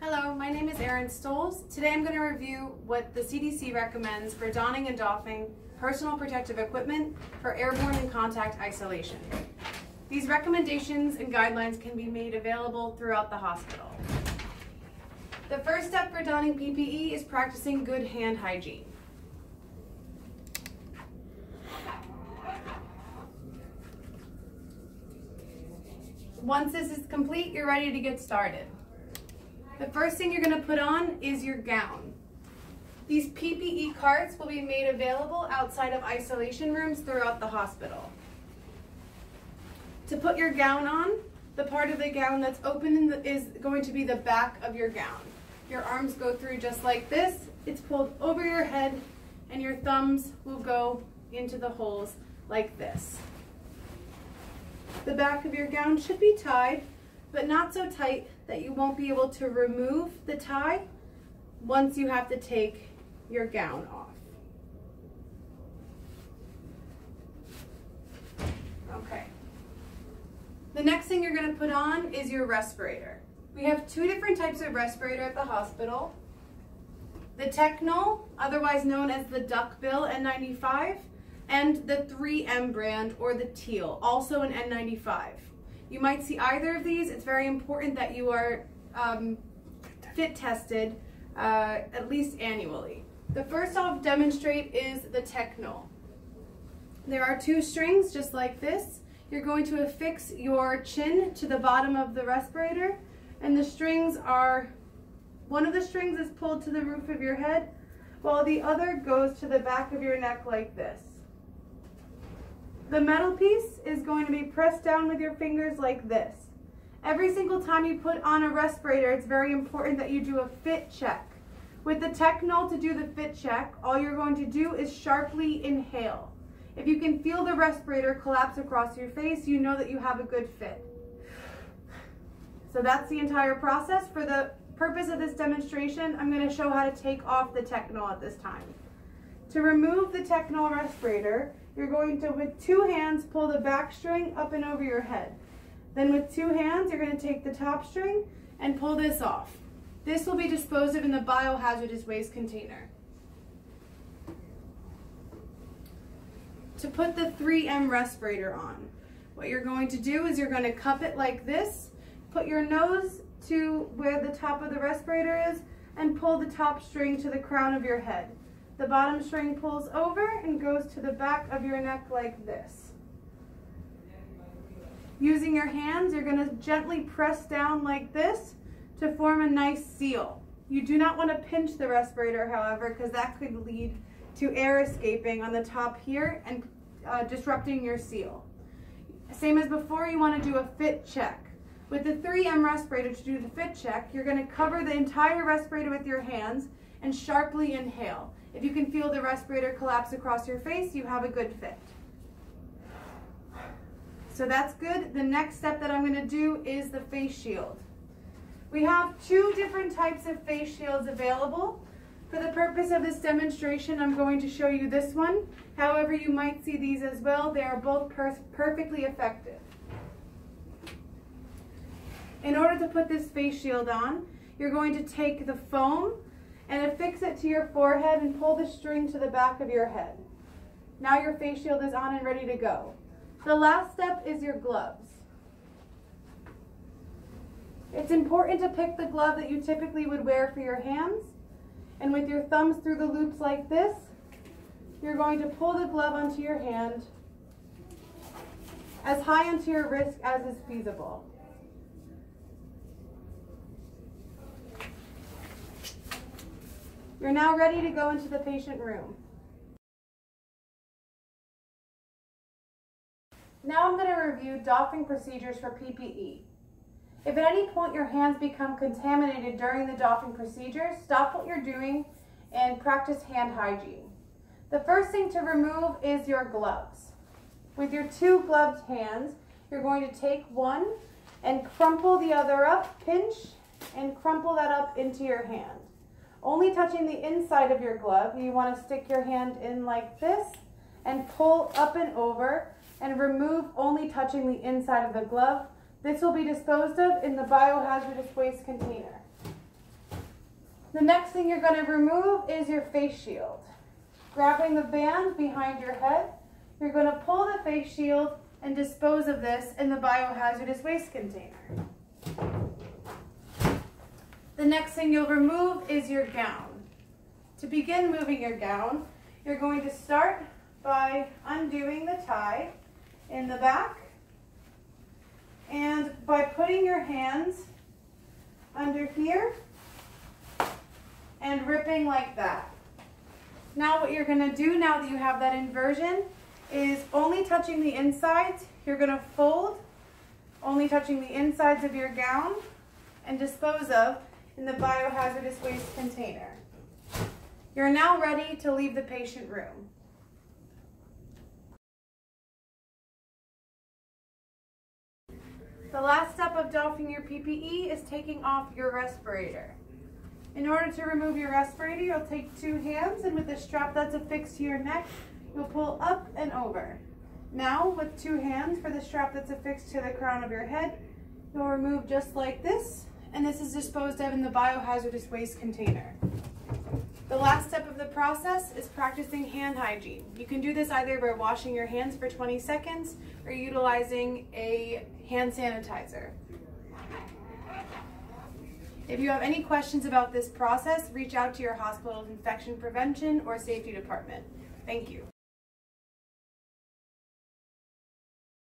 Hello, my name is Erin Stoles. Today I'm going to review what the CDC recommends for donning and doffing personal protective equipment for airborne and contact isolation. These recommendations and guidelines can be made available throughout the hospital. The first step for donning PPE is practicing good hand hygiene. Once this is complete, you're ready to get started. The first thing you're gonna put on is your gown. These PPE carts will be made available outside of isolation rooms throughout the hospital. To put your gown on, the part of the gown that's open the, is going to be the back of your gown. Your arms go through just like this. It's pulled over your head and your thumbs will go into the holes like this. The back of your gown should be tied, but not so tight that you won't be able to remove the tie once you have to take your gown off. Okay. The next thing you're gonna put on is your respirator. We have two different types of respirator at the hospital. The Tecnol, otherwise known as the Duckbill N95, and the 3M brand or the Teal, also an N95. You might see either of these. It's very important that you are um, fit tested uh, at least annually. The first I'll demonstrate is the Tecnol. There are two strings just like this. You're going to affix your chin to the bottom of the respirator and the strings are, one of the strings is pulled to the roof of your head while the other goes to the back of your neck like this. The metal piece is going to be pressed down with your fingers like this. Every single time you put on a respirator, it's very important that you do a fit check. With the Tecnol to do the fit check, all you're going to do is sharply inhale. If you can feel the respirator collapse across your face, you know that you have a good fit. So that's the entire process. For the purpose of this demonstration, I'm going to show how to take off the Tecnol at this time. To remove the Tecnol respirator, you're going to, with two hands, pull the back string up and over your head. Then with two hands, you're going to take the top string and pull this off. This will be disposed of in the biohazardous waste container. To put the 3M respirator on, what you're going to do is you're going to cup it like this, put your nose to where the top of the respirator is, and pull the top string to the crown of your head. The bottom string pulls over and goes to the back of your neck like this. Using your hands, you're going to gently press down like this to form a nice seal. You do not want to pinch the respirator, however, because that could lead to air escaping on the top here and uh, disrupting your seal. Same as before, you want to do a fit check. With the 3M respirator to do the fit check, you're going to cover the entire respirator with your hands and sharply inhale. If you can feel the respirator collapse across your face, you have a good fit. So that's good. The next step that I'm gonna do is the face shield. We have two different types of face shields available. For the purpose of this demonstration, I'm going to show you this one. However, you might see these as well. They are both per perfectly effective. In order to put this face shield on, you're going to take the foam and affix it to your forehead and pull the string to the back of your head. Now your face shield is on and ready to go. The last step is your gloves. It's important to pick the glove that you typically would wear for your hands. And with your thumbs through the loops like this, you're going to pull the glove onto your hand as high onto your wrist as is feasible. You're now ready to go into the patient room. Now I'm going to review doffing procedures for PPE. If at any point your hands become contaminated during the doffing procedure, stop what you're doing and practice hand hygiene. The first thing to remove is your gloves. With your two gloved hands, you're going to take one and crumple the other up, pinch, and crumple that up into your hand. Only touching the inside of your glove, you want to stick your hand in like this and pull up and over and remove only touching the inside of the glove. This will be disposed of in the biohazardous waste container. The next thing you're gonna remove is your face shield. Grabbing the band behind your head, you're gonna pull the face shield and dispose of this in the biohazardous waste container. Next thing you'll remove is your gown. To begin moving your gown, you're going to start by undoing the tie in the back and by putting your hands under here and ripping like that. Now what you're gonna do now that you have that inversion is only touching the insides, you're gonna fold, only touching the insides of your gown and dispose of in the biohazardous waste container. You're now ready to leave the patient room. The last step of doffing your PPE is taking off your respirator. In order to remove your respirator, you'll take two hands and with the strap that's affixed to your neck, you'll pull up and over. Now, with two hands for the strap that's affixed to the crown of your head, you'll remove just like this, and this is disposed of in the biohazardous waste container. The last step of the process is practicing hand hygiene. You can do this either by washing your hands for 20 seconds or utilizing a hand sanitizer. If you have any questions about this process, reach out to your hospital's infection prevention or safety department. Thank you.